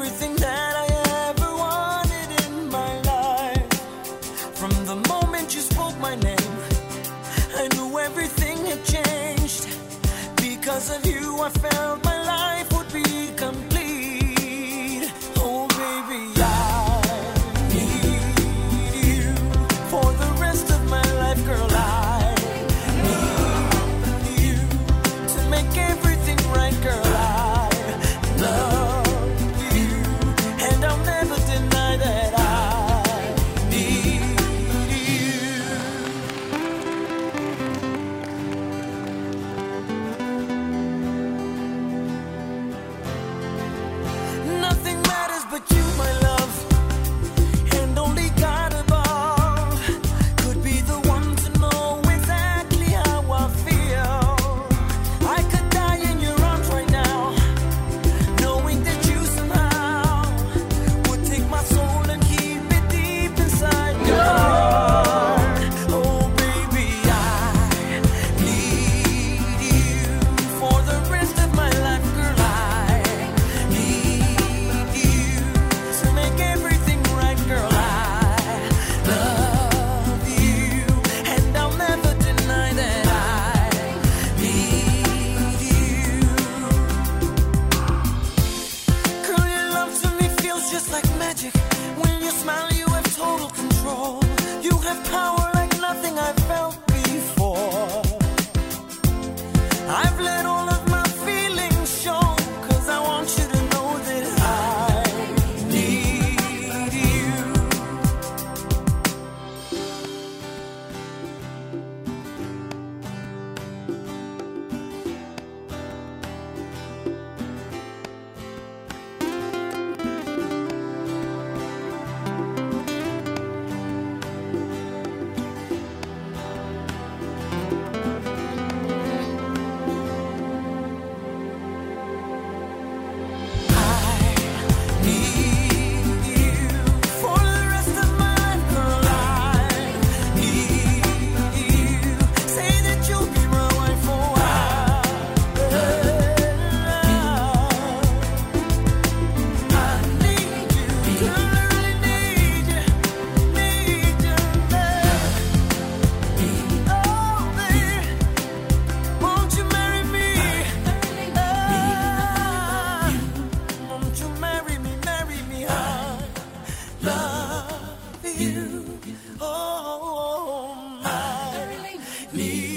everything that I ever wanted in my life. From the moment you spoke my name, I knew everything had changed. Because of you, I felt. need.